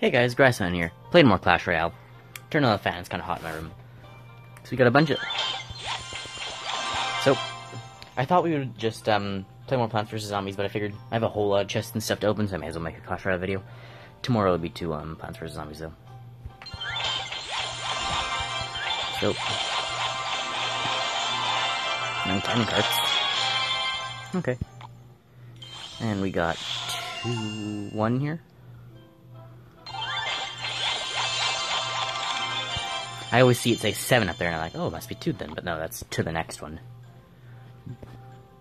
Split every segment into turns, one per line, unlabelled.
Hey guys, Grassman here. Played more Clash Royale. Turn on the fan, it's kinda hot in my room. So we got a bunch of... So, I thought we would just, um, play more Plants vs. Zombies, but I figured I have a whole lot of chests and stuff to open, so I may as well make a Clash Royale video. Tomorrow will be two, um, Plants vs. Zombies, though. So... Nine time cards. Okay. And we got two... one here. I always see it say 7 up there, and I'm like, oh, it must be 2 then, but no, that's to the next one.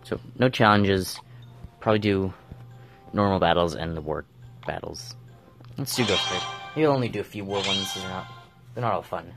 So, no challenges. Probably do normal battles and the war battles. Let's do Ghost Raid. Maybe I'll only do a few war ones, they're not, they're not all fun.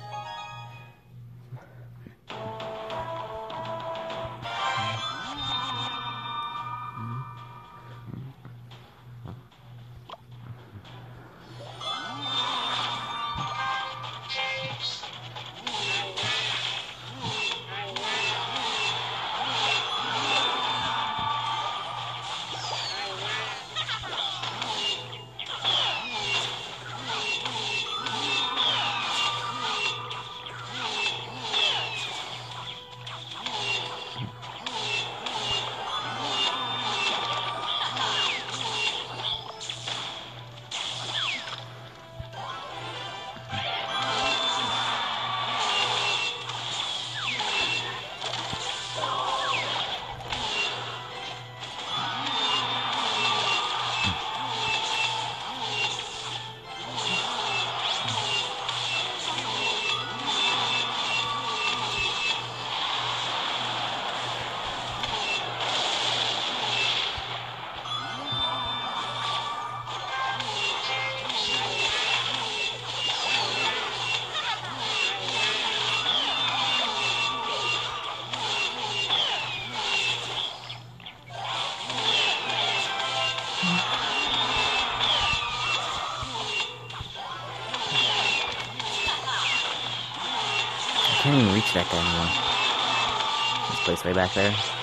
Guy anymore. This place way back there.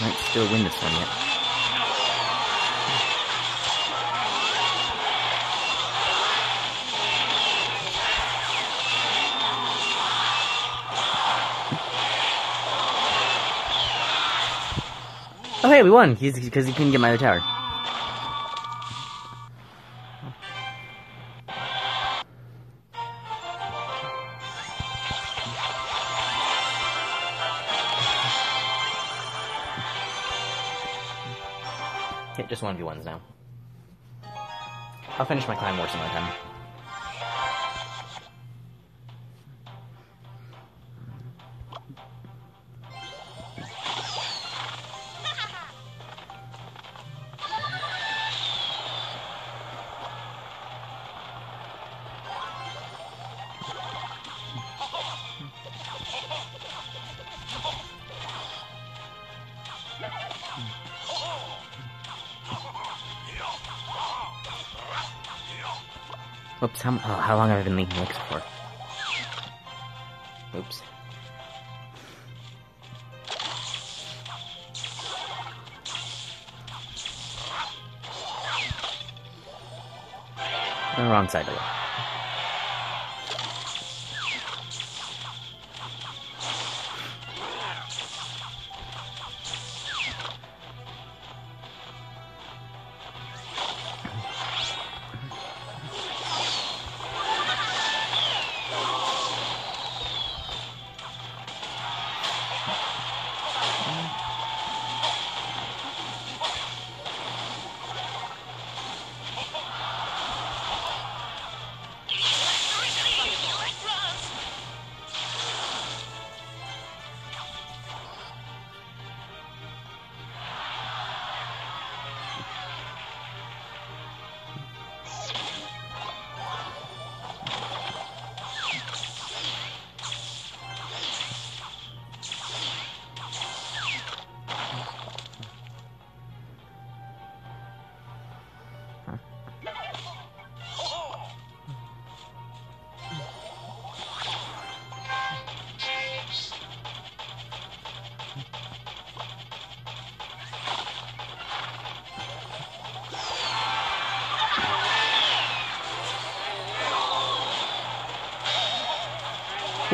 Might still win this one yet. Oh hey, we won! He's because he couldn't get my other tower. Okay, just one v ones now. I'll finish my clan war some other time. Oops, how, oh, how long have I been leaving Elixir for? Oops. The wrong side of it.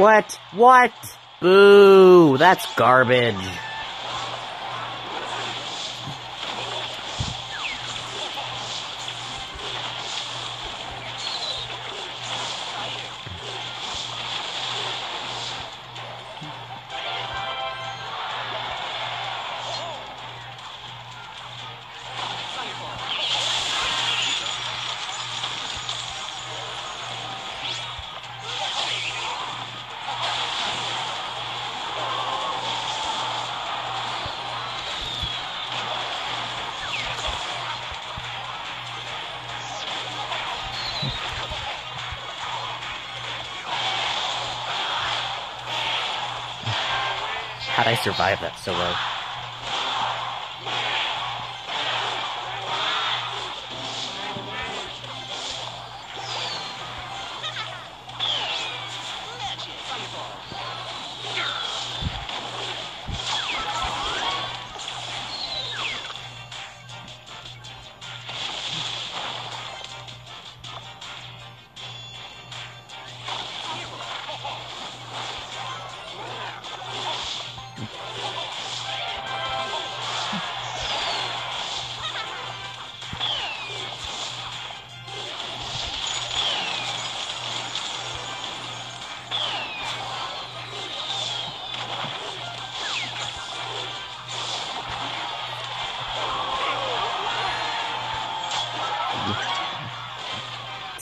What? What? Boo! That's garbage. How'd survive that so well?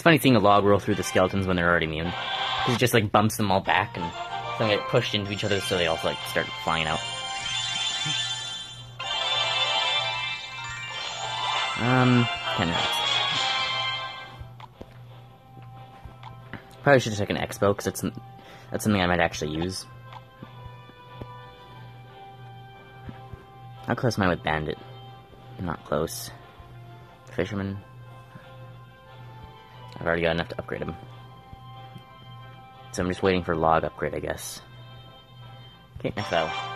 Funny seeing a log roll through the skeletons when they're already immune. Because it just like bumps them all back and they get pushed into each other so they also like start flying out. Um, 10 minutes. Probably should have taken Expo because it's that's something I might actually use. How close am I with Bandit? Not close. Fisherman. I've already got enough to upgrade him. So I'm just waiting for log upgrade, I guess. Okay, next battle.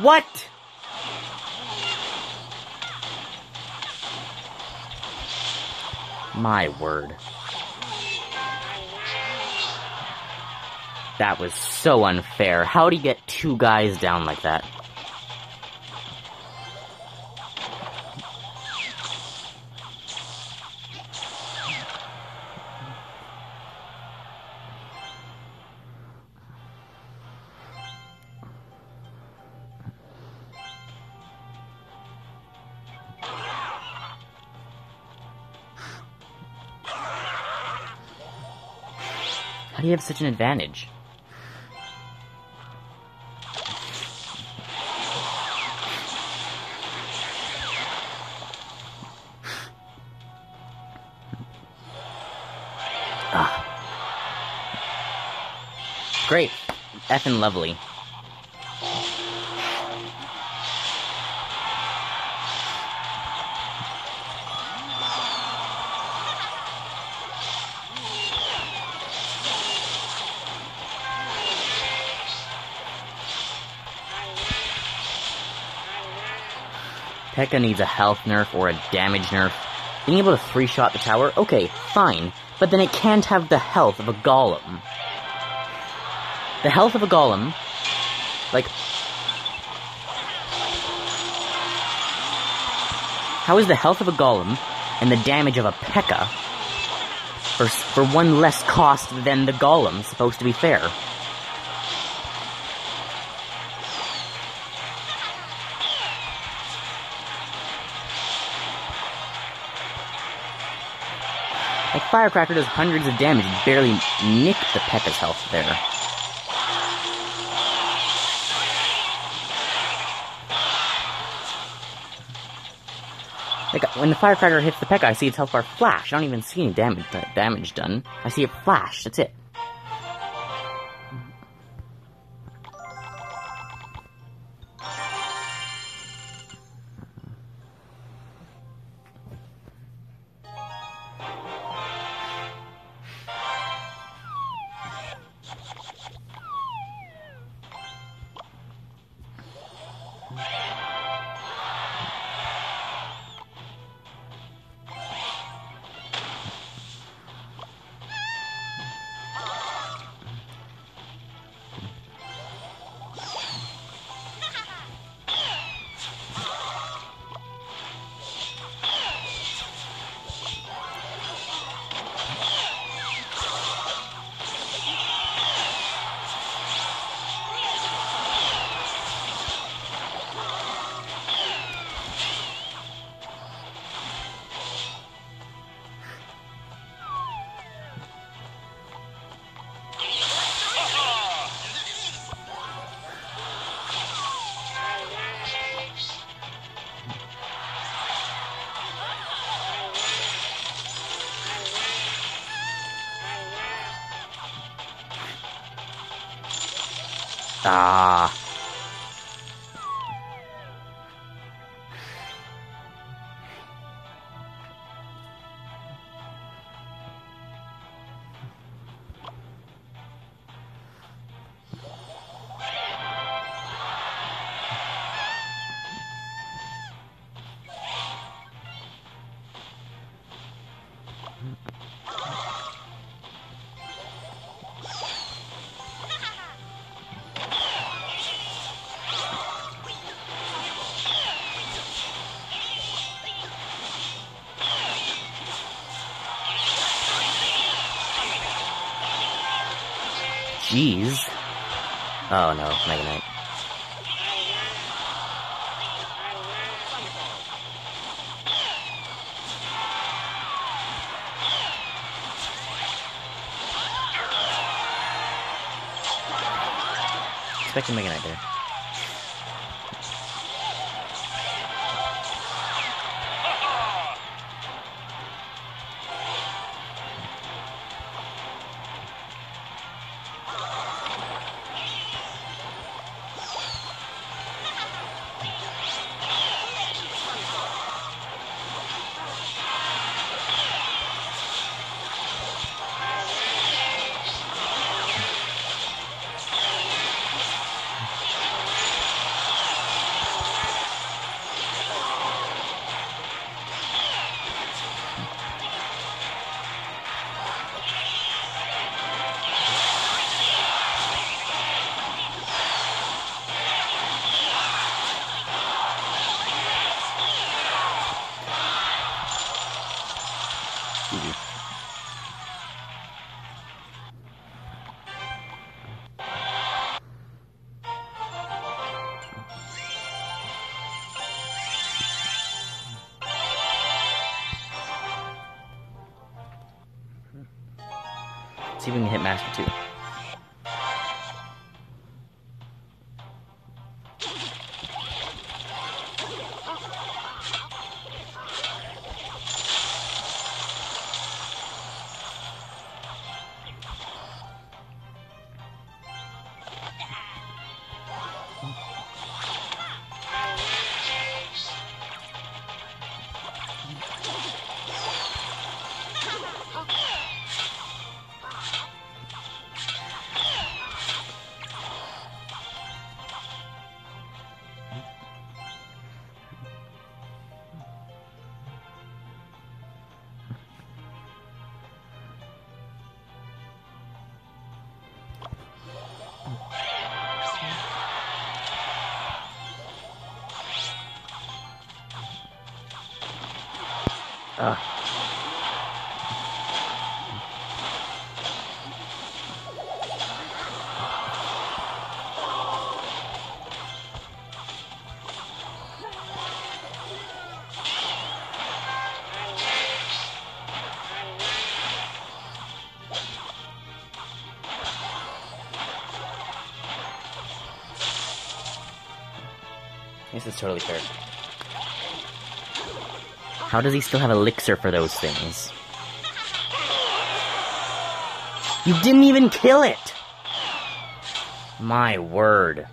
What? My word. That was so unfair. How'd he get two guys down like that? Have such an advantage? Ah. Great. Effing lovely. Pekka needs a health nerf or a damage nerf. Being able to three-shot the tower, okay, fine, but then it can't have the health of a golem. The health of a golem, like... How is the health of a golem and the damage of a Pekka for, for one less cost than the golem supposed to be fair? Firecracker does hundreds of damage barely nick the P.E.K.K.A.'s health there. Like, when the Firecracker hits the P.E.K.K.A., I see its health bar flash. I don't even see any damage, uh, damage done. I see it flash, that's it. Ah. Jeez. Oh no, Mega Knight. Expecting Mega Knight there. See if we can hit Master 2. This is totally fair. How does he still have elixir for those things? You didn't even kill it! My word.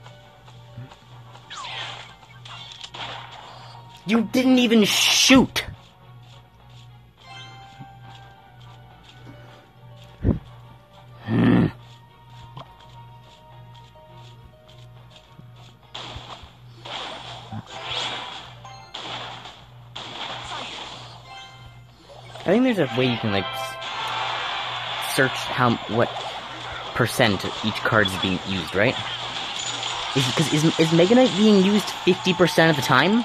You didn't even shoot! There's a way you can like search how what percent each card is being used, right? Is because is is Mega Knight being used fifty percent of the time?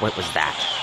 What was that?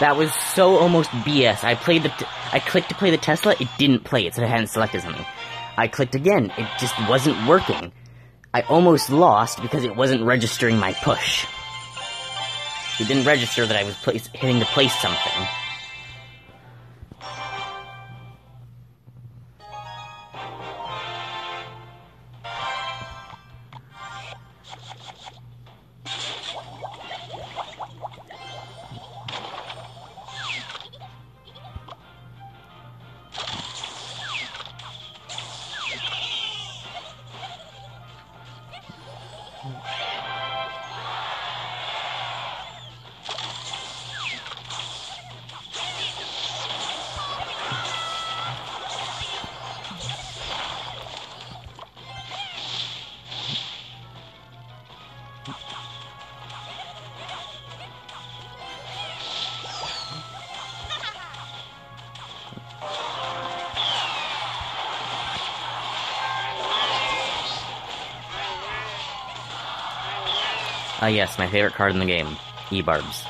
That was so almost BS. I played the, t- I clicked to play the Tesla, it didn't play. It said I hadn't selected something. I clicked again, it just wasn't working. I almost lost because it wasn't registering my push. It didn't register that I was hitting to place something. Ah, yes, my favorite card in the game, E-Barbs.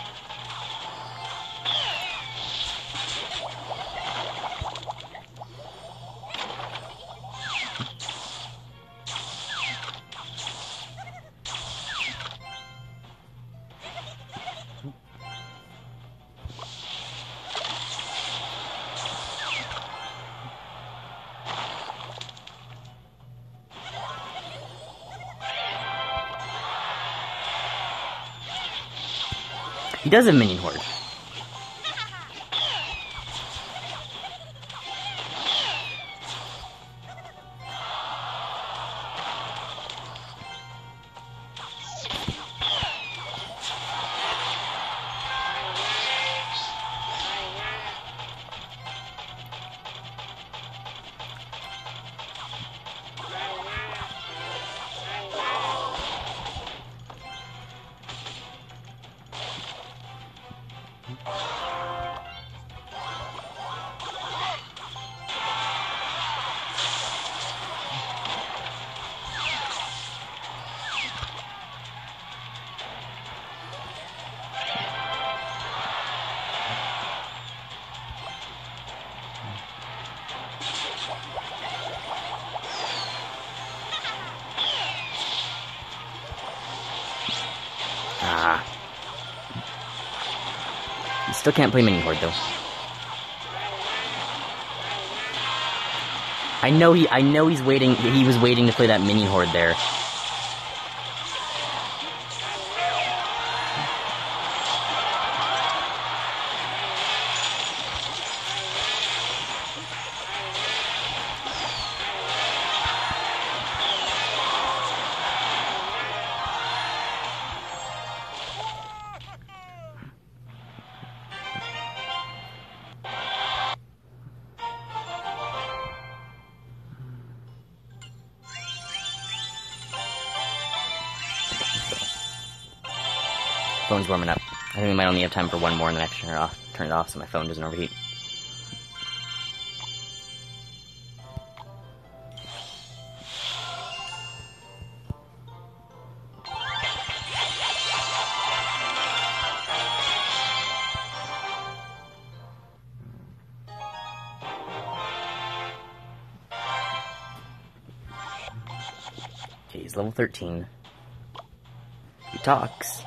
He does have Minion Horde. Still can't play Mini Horde though. I know he I know he's waiting he was waiting to play that Mini Horde there. Phone's warming up. I think we might only have time for one more and then I have to turn it off turn it off so my phone doesn't overheat. He's level 13. He talks.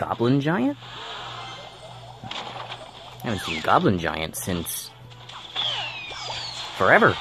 Goblin Giant? I haven't seen Goblin Giant since... forever.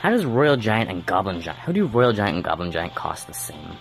How does Royal Giant and Goblin Giant... How do Royal Giant and Goblin Giant cost the same?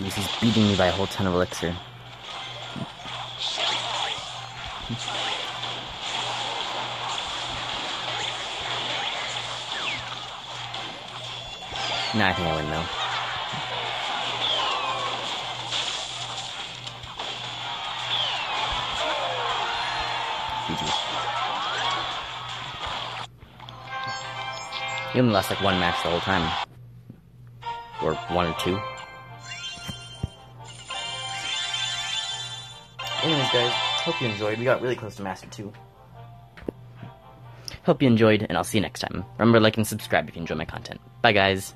Jeez, he's beating me by a whole ton of elixir. Nah, I think I win though. GG. He only lost like one match the whole time. Or one or two. Anyways, guys, hope you enjoyed. We got really close to Master 2. Hope you enjoyed, and I'll see you next time. Remember, like and subscribe if you enjoy my content. Bye, guys.